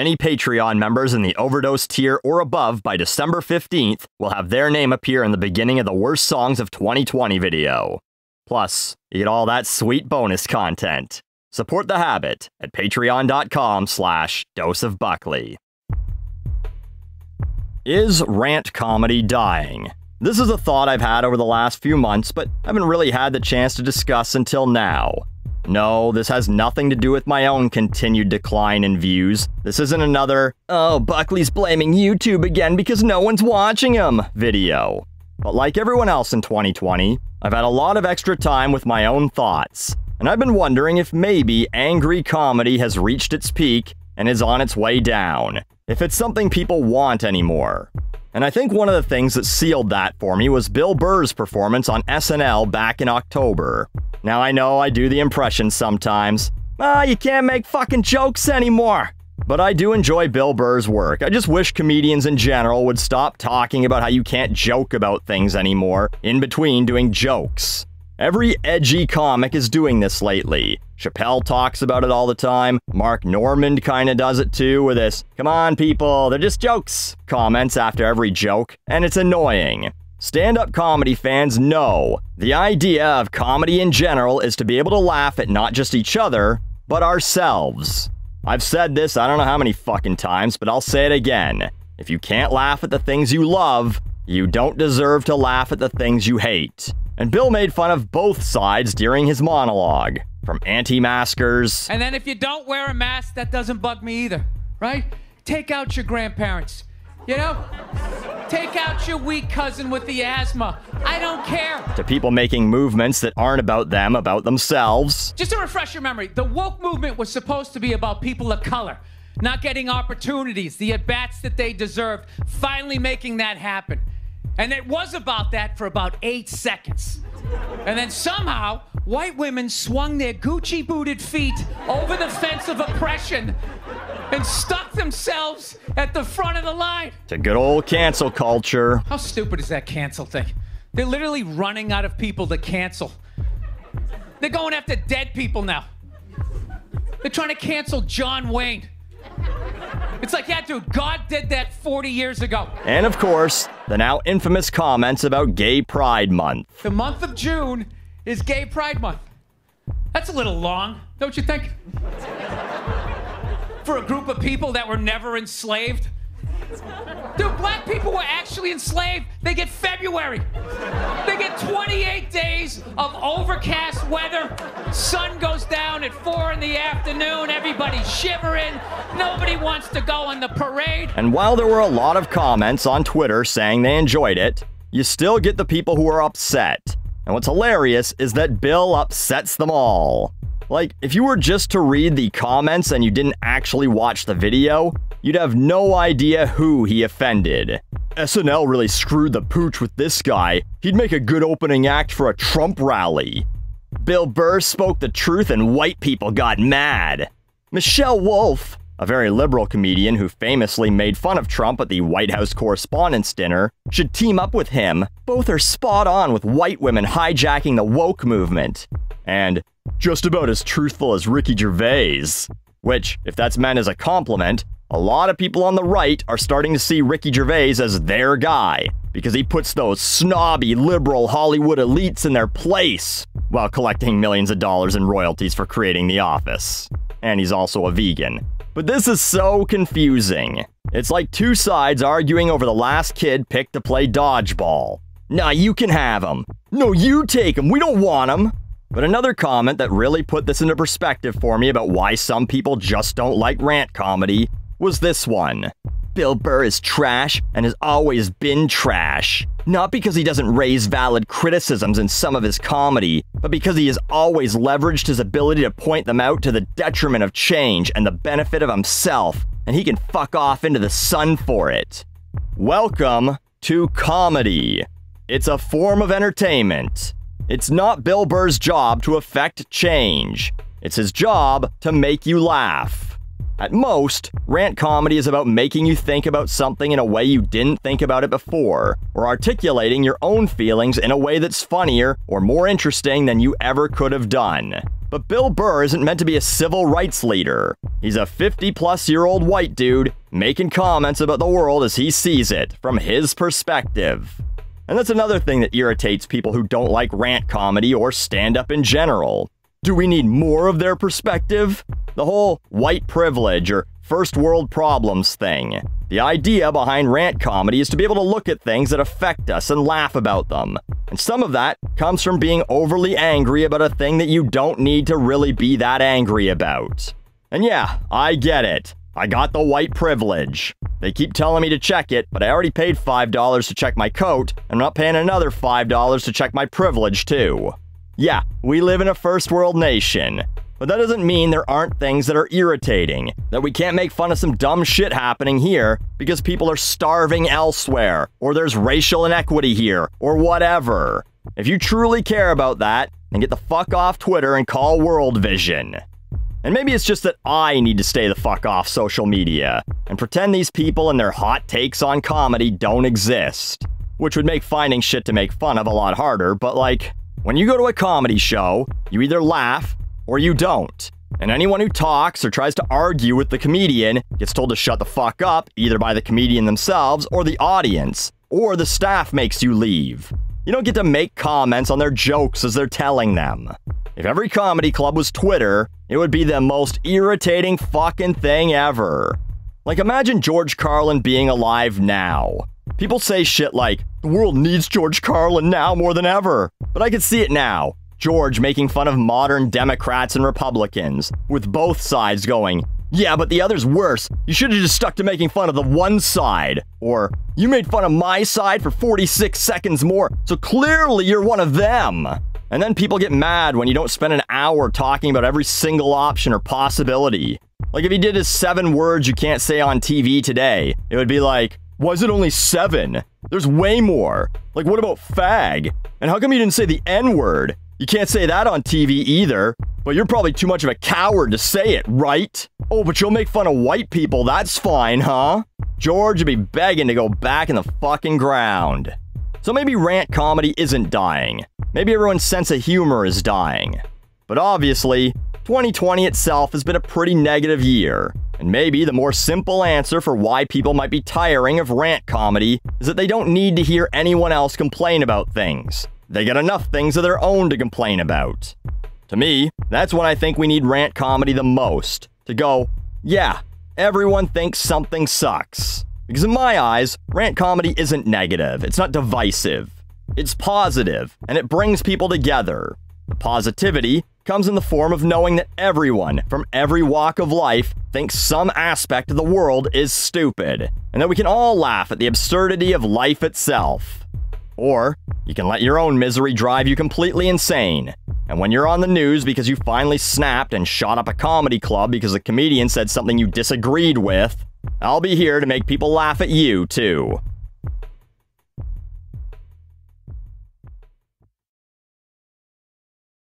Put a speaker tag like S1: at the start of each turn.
S1: Any Patreon members in the overdose tier or above by December 15th will have their name appear in the beginning of the Worst Songs of 2020 video. Plus, you get all that sweet bonus content. Support the habit at patreon.com slash doseofbuckley. Is rant comedy dying? This is a thought I've had over the last few months, but haven't really had the chance to discuss until now. No, this has nothing to do with my own continued decline in views. This isn't another, oh, Buckley's blaming YouTube again because no one's watching him video. But like everyone else in 2020, I've had a lot of extra time with my own thoughts, and I've been wondering if maybe angry comedy has reached its peak and is on its way down. If it's something people want anymore. And I think one of the things that sealed that for me was Bill Burr's performance on SNL back in October. Now I know I do the impression sometimes. Ah, you can't make fucking jokes anymore. But I do enjoy Bill Burr's work. I just wish comedians in general would stop talking about how you can't joke about things anymore in between doing jokes. Every edgy comic is doing this lately. Chappelle talks about it all the time. Mark Normand kinda does it too with this, come on people, they're just jokes, comments after every joke, and it's annoying. Stand up comedy fans know the idea of comedy in general is to be able to laugh at not just each other, but ourselves. I've said this I don't know how many fucking times, but I'll say it again. If you can't laugh at the things you love, you don't deserve to laugh at the things you hate. And Bill made fun of both sides during his monologue from anti maskers.
S2: And then if you don't wear a mask, that doesn't bug me either, right? Take out your grandparents. You know? Take out your weak cousin with the asthma. I don't care.
S1: To people making movements that aren't about them, about themselves.
S2: Just to refresh your memory, the woke movement was supposed to be about people of color not getting opportunities, the at bats that they deserved, finally making that happen. And it was about that for about eight seconds. And then somehow, white women swung their Gucci booted feet over the fence of oppression and stuck themselves at the front of the line.
S1: It's a good old cancel culture.
S2: How stupid is that cancel thing? They're literally running out of people to cancel. They're going after dead people now. They're trying to cancel John Wayne. It's like, yeah, dude, God did that 40 years ago.
S1: And of course, the now infamous comments about Gay Pride Month.
S2: The month of June is Gay Pride Month. That's a little long, don't you think? For a group of people that were never enslaved. Dude, black people were actually enslaved. They get February. They get 28 days of overcast weather. Sun goes down at 4 in the afternoon. Everybody's shivering. Nobody wants to go on the parade.
S1: And while there were a lot of comments on Twitter saying they enjoyed it, you still get the people who are upset. And what's hilarious is that Bill upsets them all. Like, if you were just to read the comments and you didn't actually watch the video, you'd have no idea who he offended. SNL really screwed the pooch with this guy. He'd make a good opening act for a Trump rally. Bill Burr spoke the truth and white people got mad. Michelle Wolf, a very liberal comedian who famously made fun of Trump at the White House Correspondents' Dinner, should team up with him. Both are spot on with white women hijacking the woke movement. And just about as truthful as Ricky Gervais. Which, if that's meant as a compliment, a lot of people on the right are starting to see Ricky Gervais as their guy, because he puts those snobby liberal Hollywood elites in their place while collecting millions of dollars in royalties for creating The Office. And he's also a vegan. But this is so confusing. It's like two sides arguing over the last kid picked to play dodgeball. Nah, you can have him. No, you take him. We don't want him. But another comment that really put this into perspective for me about why some people just don't like rant comedy was this one. Bill Burr is trash and has always been trash. Not because he doesn't raise valid criticisms in some of his comedy, but because he has always leveraged his ability to point them out to the detriment of change and the benefit of himself, and he can fuck off into the sun for it. Welcome to comedy. It's a form of entertainment. It's not Bill Burr's job to affect change. It's his job to make you laugh. At most, rant comedy is about making you think about something in a way you didn't think about it before, or articulating your own feelings in a way that's funnier or more interesting than you ever could have done. But Bill Burr isn't meant to be a civil rights leader. He's a 50 plus year old white dude making comments about the world as he sees it, from his perspective. And that's another thing that irritates people who don't like rant comedy or stand up in general. Do we need more of their perspective? The whole white privilege or first world problems thing. The idea behind rant comedy is to be able to look at things that affect us and laugh about them. And some of that comes from being overly angry about a thing that you don't need to really be that angry about. And yeah, I get it. I got the white privilege. They keep telling me to check it, but I already paid $5 to check my coat, and I'm not paying another $5 to check my privilege, too. Yeah, we live in a first world nation. But that doesn't mean there aren't things that are irritating, that we can't make fun of some dumb shit happening here because people are starving elsewhere, or there's racial inequity here, or whatever. If you truly care about that, then get the fuck off Twitter and call World Vision. And maybe it's just that I need to stay the fuck off social media and pretend these people and their hot takes on comedy don't exist. Which would make finding shit to make fun of a lot harder, but like, when you go to a comedy show, you either laugh or you don't. And anyone who talks or tries to argue with the comedian gets told to shut the fuck up either by the comedian themselves or the audience, or the staff makes you leave. You don't get to make comments on their jokes as they're telling them. If every comedy club was Twitter, it would be the most irritating fucking thing ever. Like, imagine George Carlin being alive now. People say shit like, the world needs George Carlin now more than ever. But I can see it now. George making fun of modern Democrats and Republicans, with both sides going, yeah, but the other's worse. You should have just stuck to making fun of the one side. Or, you made fun of my side for 46 seconds more, so clearly you're one of them. And then people get mad when you don't spend an hour talking about every single option or possibility. Like if he did his seven words you can't say on TV today, it would be like, is it only seven? There's way more. Like, what about fag? And how come you didn't say the N word? You can't say that on TV either, but you're probably too much of a coward to say it, right? Oh, but you'll make fun of white people, that's fine, huh? George would be begging to go back in the fucking ground. So maybe rant comedy isn't dying. Maybe everyone's sense of humor is dying. But obviously, 2020 itself has been a pretty negative year. And maybe the more simple answer for why people might be tiring of rant comedy is that they don't need to hear anyone else complain about things. They get enough things of their own to complain about. To me, that's when I think we need rant comedy the most. To go, yeah, everyone thinks something sucks. Because in my eyes, rant comedy isn't negative, it's not divisive. It's positive, and it brings people together. The positivity comes in the form of knowing that everyone from every walk of life thinks some aspect of the world is stupid, and that we can all laugh at the absurdity of life itself. Or you can let your own misery drive you completely insane. And when you're on the news because you finally snapped and shot up a comedy club because a comedian said something you disagreed with, I'll be here to make people laugh at you, too.